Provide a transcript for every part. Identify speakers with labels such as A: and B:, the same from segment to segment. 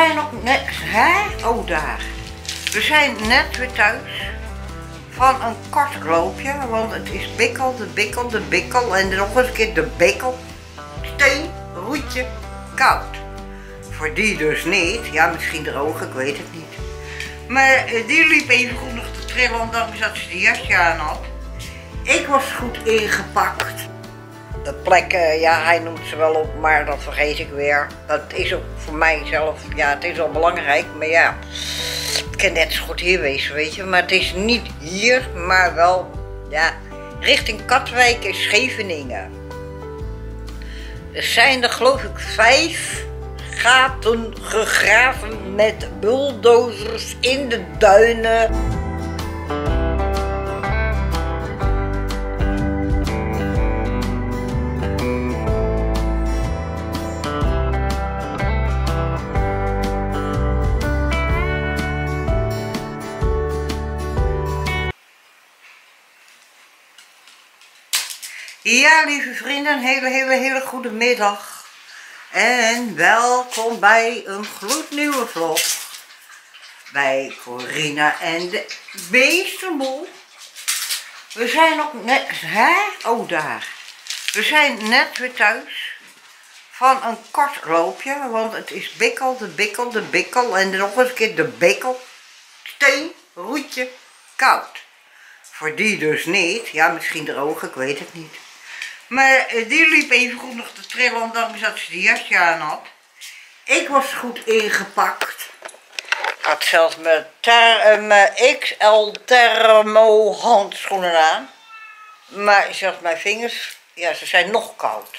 A: Zijn nog net, hè? Oh daar. We zijn net weer thuis van een kort loopje, want het is bikkel, de bikkel, de bikkel en nog eens een keer de bikkel. Steen, roetje, koud. Voor die dus niet, ja misschien droog, ik weet het niet. Maar eh, die liep even goed nog te trillen, ondanks dat ze die jasje aan had. Ik was goed ingepakt. De plekken, ja, hij noemt ze wel op, maar dat vergeet ik weer. Dat is ook voor mijzelf, ja, het is wel belangrijk, maar ja, het kan net zo goed hier wezen, weet je. Maar het is niet hier, maar wel, ja, richting Katwijk en Scheveningen. Er zijn er geloof ik vijf gaten gegraven met bulldozers in de duinen. Ja, lieve vrienden, een hele, hele, hele goede middag. En welkom bij een gloednieuwe vlog. Bij Corina en de Beestenboel. We zijn nog net, hè? Oh, daar. We zijn net weer thuis van een kort loopje, want het is bikkel, de bikkel, de bikkel en nog eens een keer de bikkel. Steen, roetje, koud. Voor die dus niet, ja misschien droog, ik weet het niet. Maar eh, die liep even goed nog te trillen, ondanks dat ze die jasje aan had. Ik was goed ingepakt. Ik had zelfs mijn, eh, XL thermo handschoenen aan. Maar zelfs mijn vingers, ja ze zijn nog koud.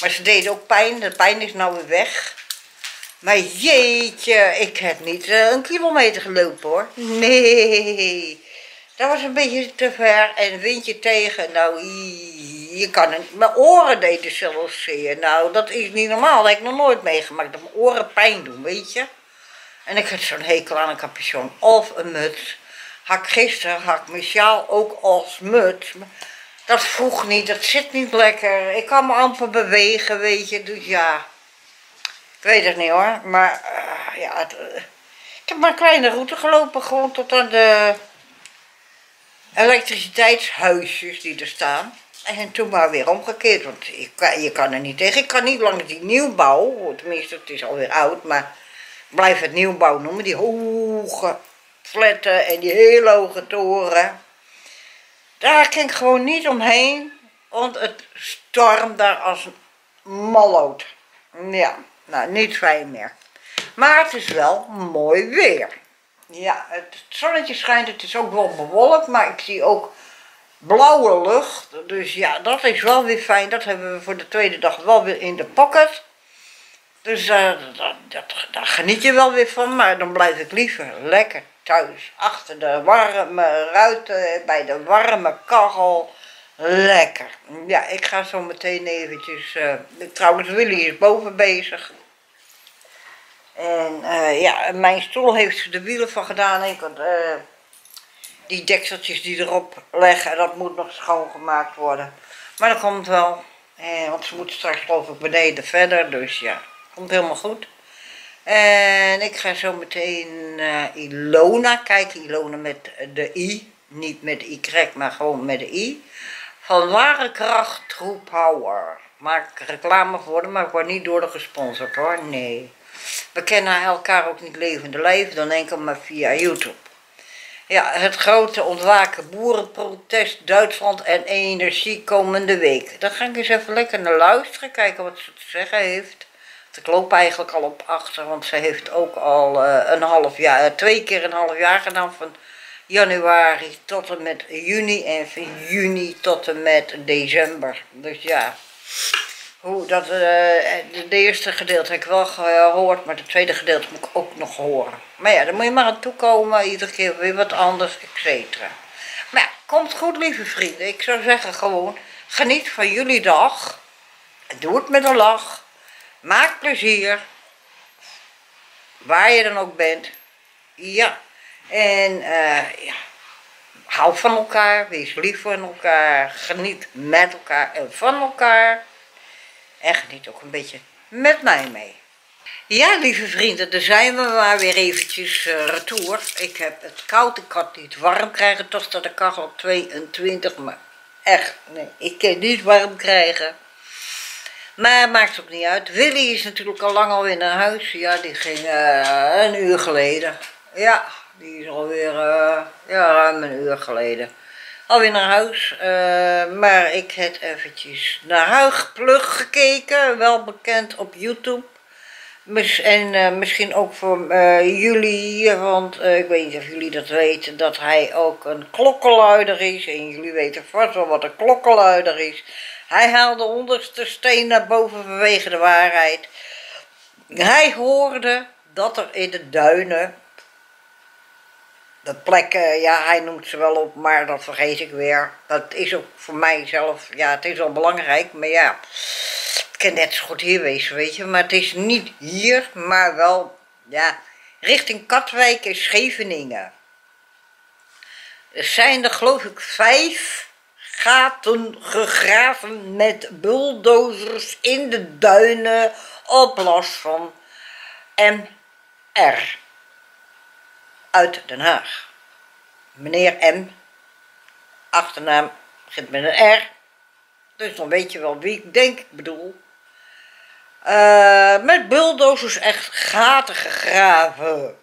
A: Maar ze deden ook pijn, de pijn is nou weer weg. Maar jeetje, ik heb niet eh, een kilometer gelopen hoor. Nee, dat was een beetje te ver en windje tegen. Nou, je kan mijn oren deden zelfs zeer. Nou, dat is niet normaal. Dat heb ik nog nooit meegemaakt. Dat mijn oren pijn doen, weet je. En ik had zo'n hekel aan een capuchon of een muts. Had ik gisteren, had mijn sjaal ook als muts. Dat vroeg niet, dat zit niet lekker. Ik kan me amper bewegen, weet je. Dus ja, ik weet het niet hoor. Maar uh, ja, het, uh, ik heb maar een kleine route gelopen. Gewoon tot aan de elektriciteitshuisjes die er staan. En toen maar weer omgekeerd, want je kan, je kan er niet tegen. Ik kan niet langs die nieuwbouw, tenminste het is alweer oud, maar blijf het nieuwbouw noemen. Die hoge fletten en die hele hoge toren. Daar kan ik gewoon niet omheen, want het stormt daar als een malloot. Ja, nou niet fijn meer. Maar het is wel mooi weer. Ja, het zonnetje schijnt, het is ook wel bewolkt, maar ik zie ook blauwe lucht. Dus ja, dat is wel weer fijn. Dat hebben we voor de tweede dag wel weer in de pocket. Dus uh, dat, dat, daar geniet je wel weer van, maar dan blijf ik liever lekker thuis. Achter de warme ruiten, bij de warme kachel. Lekker. Ja, ik ga zo meteen eventjes... Uh, trouwens, Willy is boven bezig. En ja, mijn stoel heeft de wielen van gedaan. Ik had die dekseltjes die erop leggen, dat moet nog schoongemaakt worden. Maar dat komt wel. Eh, want ze moet straks geloof ik beneden verder, dus ja, komt helemaal goed. En ik ga zo meteen Ilona kijken, Ilona met de I, niet met Y, maar gewoon met de I. Van Ware Kracht Troephouwer. Maak reclame voor maar ik word niet door de gesponsord hoor, nee. We kennen elkaar ook niet levende lijf, dan enkel maar via YouTube. Ja, het grote ontwaken boerenprotest Duitsland en energie komende week. Daar ga ik eens even lekker naar luisteren, kijken wat ze te zeggen heeft. Ik loop eigenlijk al op achter, want ze heeft ook al uh, een half jaar, uh, twee keer een half jaar gedaan van januari tot en met juni en van juni tot en met december. Dus ja, hoe dat, uh, de eerste gedeelte heb ik wel gehoord, maar het tweede gedeelte moet ik ook nog horen. Maar ja, dan moet je maar aan toekomen, iedere keer weer wat anders, et cetera. Maar ja, komt goed lieve vrienden. Ik zou zeggen gewoon, geniet van jullie dag. Doe het met een lach. Maak plezier. Waar je dan ook bent. Ja. En uh, ja, hou van elkaar, wees lief voor elkaar, geniet met elkaar en van elkaar. En geniet ook een beetje met mij mee. Ja, lieve vrienden, daar zijn we maar weer eventjes uh, retour. Ik heb het koud, ik had niet warm krijgen, toch staat de kachel op 22, maar echt, nee, ik kan niet warm krijgen. Maar maakt ook niet uit. Willy is natuurlijk al lang alweer naar huis. Ja, die ging uh, een uur geleden. Ja, die is alweer uh, ja, ruim een uur geleden. Alweer naar huis. Uh, maar ik heb eventjes naar Huigplug gekeken. Wel bekend op YouTube. En uh, misschien ook voor uh, jullie, want uh, ik weet niet of jullie dat weten, dat hij ook een klokkenluider is. En jullie weten vast wel wat een klokkenluider is. Hij haalde onderste steen naar boven vanwege de waarheid. Hij hoorde dat er in de duinen, de plekken, ja hij noemt ze wel op, maar dat vergeet ik weer. Dat is ook voor mij zelf, ja het is wel belangrijk, maar ja kan net zo goed hier wezen, weet je. Maar het is niet hier, maar wel, ja, richting Katwijk en Scheveningen. Er zijn er geloof ik vijf gaten gegraven met bulldozers in de duinen op last van MR uit Den Haag. Meneer M, achternaam begint met een R, dus dan weet je wel wie ik denk ik bedoel. Uh, met bulldozers echt gaten gegraven.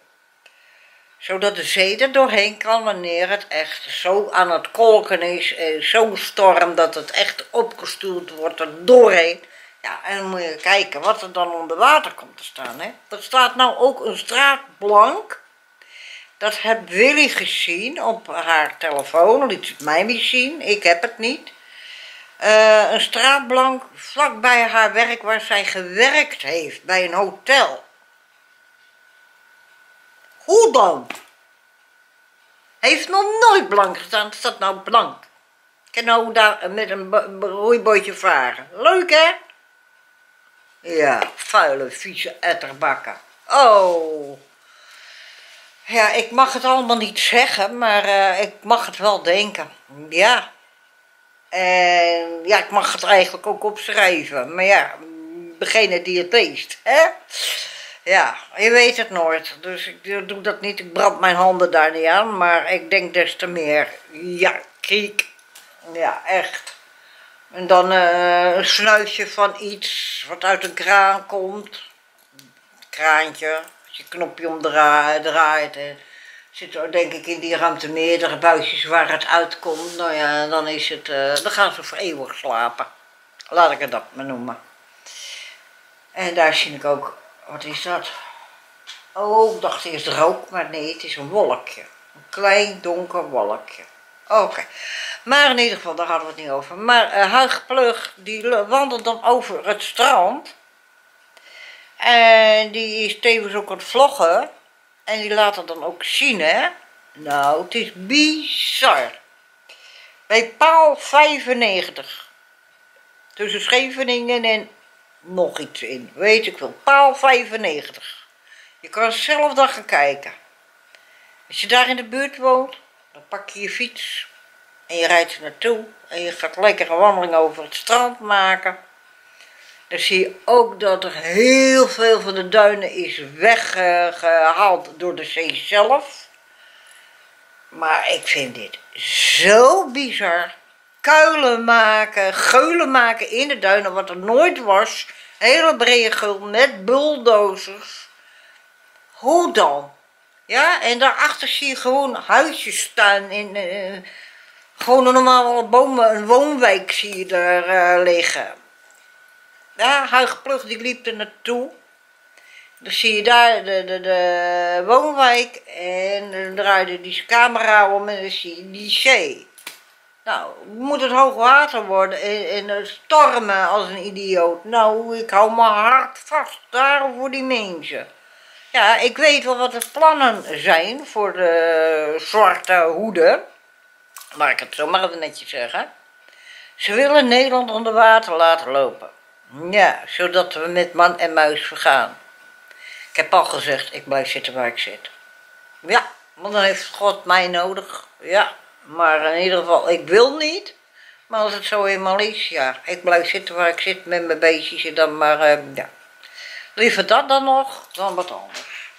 A: Zodat de zee er doorheen kan wanneer het echt zo aan het kolken is. Zo'n storm dat het echt opgestuurd wordt er doorheen. Ja, en dan moet je kijken wat er dan onder water komt te staan. Hè. Er staat nou ook een straatblank. Dat heb Willy gezien op haar telefoon. Liet het mij niet zien. Ik heb het niet. Uh, een straatblank vlakbij haar werk waar zij gewerkt heeft, bij een hotel. Hoe dan? Heeft nog nooit blank gestaan, staat nou blank. Ik kan nou daar met een roeibootje varen. Leuk hè? Ja, vuile, vieze etterbakken. Oh. Ja, ik mag het allemaal niet zeggen, maar uh, ik mag het wel denken. Ja. En ja, ik mag het eigenlijk ook opschrijven. Maar ja, degene die het leest, hè? Ja, je weet het nooit. Dus ik doe dat niet. Ik brand mijn handen daar niet aan. Maar ik denk des te meer. Ja, kriek. Ja, echt. En dan uh, een snuifje van iets wat uit een kraan komt. Kraantje. Knopje omdraait. En zitten er denk ik in die ruimte meerdere buisjes waar het uitkomt. Nou ja, dan is het, uh, dan gaan ze voor eeuwig slapen. Laat ik het dat maar noemen. En daar zie ik ook, wat is dat? Oh, ik dacht eerst rook, maar nee, het is een wolkje. Een klein donker wolkje. Oké. Maar in ieder geval, daar hadden we het niet over. Maar uh, Huig Plug, die wandelt dan over het strand. En die is tevens ook aan het vloggen. En die laat het dan ook zien, hè. Nou, het is bizar. Bij paal 95. Tussen Scheveningen en nog iets in. Weet ik wel. Paal 95. Je kan zelf dan gaan kijken. Als je daar in de buurt woont, dan pak je je fiets. En je rijdt er naartoe. En je gaat lekker een wandeling over het strand maken. Dan zie je ook dat er heel veel van de duinen is weggehaald door de zee zelf. Maar ik vind dit zo bizar. Kuilen maken, geulen maken in de duinen, wat er nooit was. Hele brede geul met bulldozers. Hoe dan? Ja, en daarachter zie je gewoon huisjes staan. In, uh, gewoon een normale bomen, een woonwijk zie je daar uh, liggen. Ja, Huigplug die liep er naartoe. Dan zie je daar de, de, de woonwijk en dan draaide die camera om en dan zie je die zee. Nou, moet het hoog water worden en, en stormen als een idioot. Nou, ik hou mijn hart vast daar voor die mensen. Ja, ik weet wel wat de plannen zijn voor de zwarte hoeden. Laat ik het zo maar even netjes zeggen. Ze willen Nederland onder water laten lopen. Ja, zodat we met man en muis vergaan. Ik heb al gezegd, ik blijf zitten waar ik zit. Ja, want dan heeft God mij nodig. Ja, maar in ieder geval, ik wil niet. Maar als het zo eenmaal is, ja, ik blijf zitten waar ik zit met mijn beestjes en dan maar, uh, ja. Liever dat dan nog, dan wat anders.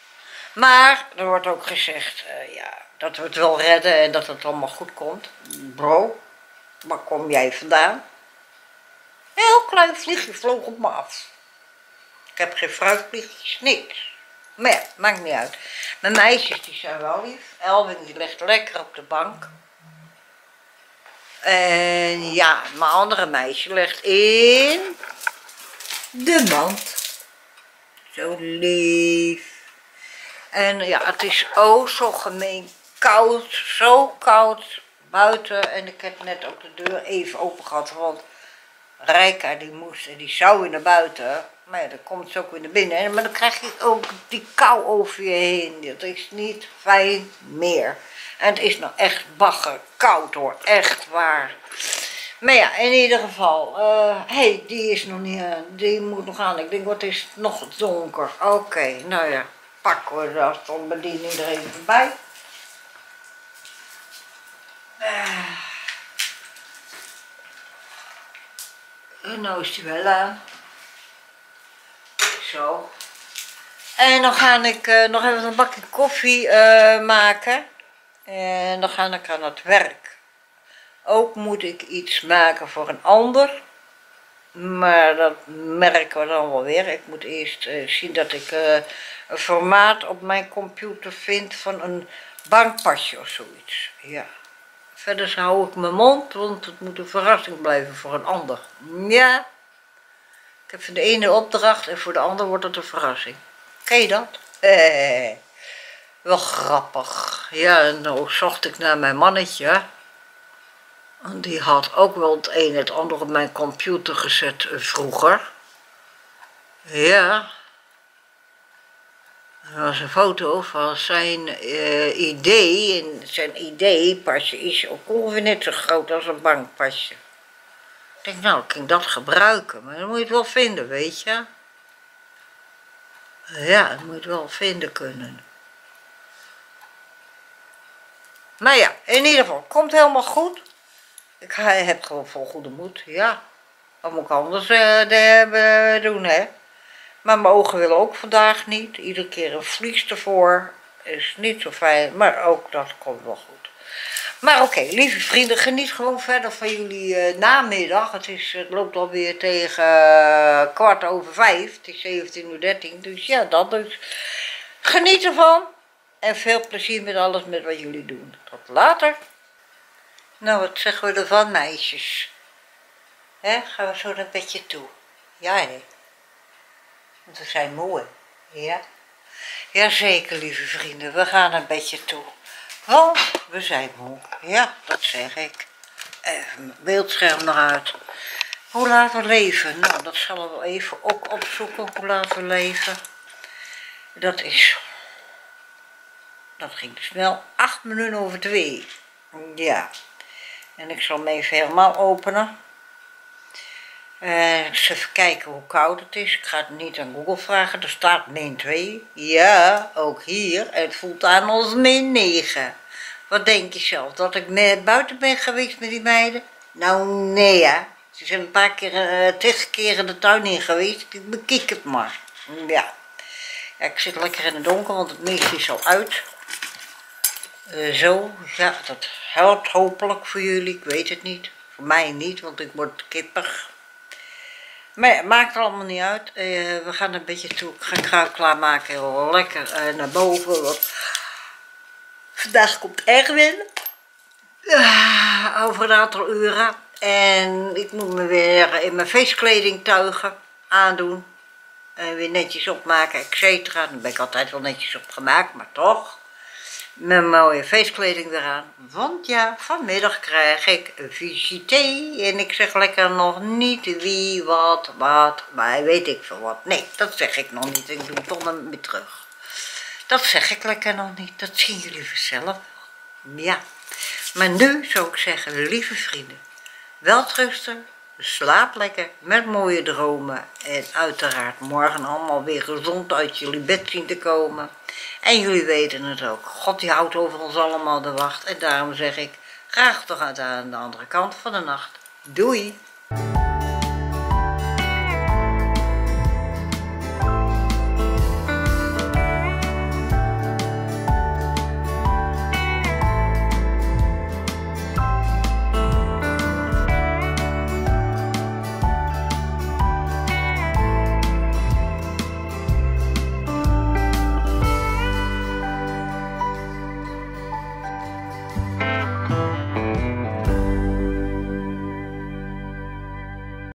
A: Maar er wordt ook gezegd, eh, ja, dat we het wel redden en dat het allemaal goed komt. Bro, waar kom jij vandaan? Heel klein vliegje vloog op me af. Ik heb geen fruitvliegjes, niks. Maar ja, maakt niet uit. Mijn meisjes die zijn wel lief. Elwin die ligt lekker op de bank. En ja, mijn andere meisje ligt in de mand. Zo lief. En ja, het is oh zo gemeen koud, zo koud buiten. En ik heb net ook de deur even open gehad, want Rijka die moest en die zou weer naar buiten. Maar ja, dan komt ze ook weer naar binnen. Maar dan krijg je ook die kou over je heen. Dat is niet fijn meer. En het is nog echt bagger koud hoor, echt waar. Maar ja, in ieder geval, uh, hey, die is nog niet aan, die moet nog aan. Ik denk, wat is het nog donker? Oké, nou ja, pakken we dat, dan er even bij. Uh. Nou is die wel aan. Zo. En dan ga ik uh, nog even een bakje koffie uh, maken. En dan ga ik aan het werk. Ook moet ik iets maken voor een ander. Maar dat merken we dan wel weer. Ik moet eerst uh, zien dat ik een formaat op mijn computer vind van een bankpasje of zoiets. Ja. Verder hou ik mijn mond, want het moet een verrassing blijven voor een ander. Ja. Ik heb voor de ene opdracht en voor de ander wordt het een verrassing. Ken je dat? Eh, wel grappig. Ja, en nou zocht ik naar mijn mannetje. Die had ook wel het een en het ander op mijn computer gezet vroeger. Ja. Was een foto van zijn uh, idee. En zijn idee-pasje is ook ongeveer net zo groot als een bankpasje. Ik denk, nou, ik kan dat gebruiken. Maar dan moet je het wel vinden, weet je. Ja, dat moet je wel vinden kunnen. Maar ja, in ieder geval, komt helemaal goed. Ik heb gewoon vol goede moed, ja. Wat moet ik anders uh, doen, hè? Maar mijn ogen willen ook vandaag niet. Iedere keer een vlies ervoor. Is niet zo fijn, maar ook dat komt wel goed. Maar oké, lieve vrienden, geniet gewoon verder van jullie uh, namiddag. Het, is, het loopt alweer tegen uh, kwart over vijf. Het is 17.13 uur. Dus ja, dat dus. Geniet ervan. En veel plezier met alles met wat jullie doen. Tot later. Nou, wat zeggen we ervan, meisjes? Hè, gaan we zo naar beetje toe? Ja, hè? We zijn mooi. Ja? Jazeker, lieve vrienden. We gaan een beetje toe. Want we zijn moe. Ja, dat zeg ik. Even mijn beeldscherm nog uit. Hoe laten we leven? Nou, dat zullen we even ook opzoeken. Hoe laten we leven? Dat is... Dat ging snel. 8 minuten over 2. Ja. En ik zal hem even helemaal openen. Uh, eens even kijken hoe koud het is. Ik ga het niet aan Google vragen. Er staat min 2. Ja, ook hier. Het voelt aan als min 9. Wat denk je zelf? Dat ik net buiten ben geweest met die meiden? Nou, nee ja. Ze zijn een paar keer, uh, keer in de tuin in geweest. Ik bekijk het maar. Ja. Ik zit lekker in het donker, want het meeste is al uit. Uh, zo, ja, dat helpt hopelijk voor jullie. Ik weet het niet. Voor mij niet, want ik word kippig. Maar ja, maakt allemaal niet uit. Uh, we gaan een beetje toe. Ik ga kruid klaarmaken. Lekker uh, naar boven. Want vandaag komt Erwin. Uh, over een aantal uren. En ik moet me weer in mijn feestkleding tuigen. Aandoen. En weer netjes opmaken, et cetera. Dan ben ik altijd wel netjes opgemaakt, maar toch mijn mooie feestkleding weer aan. Want ja, vanmiddag krijg ik een visite. En ik zeg lekker nog niet wie, wat, wat, maar weet ik veel wat. Nee, dat zeg ik nog niet. Ik doe dan weer terug. Dat zeg ik lekker nog niet. Dat zien jullie vanzelf. Ja. Maar nu zou ik zeggen, lieve vrienden, welterusten, slaap lekker met mooie dromen en uiteraard morgen allemaal weer gezond uit jullie bed zien te komen. En jullie weten het ook. God die houdt over ons allemaal de wacht. En daarom zeg ik graag toch aan de andere kant van de nacht. Doei!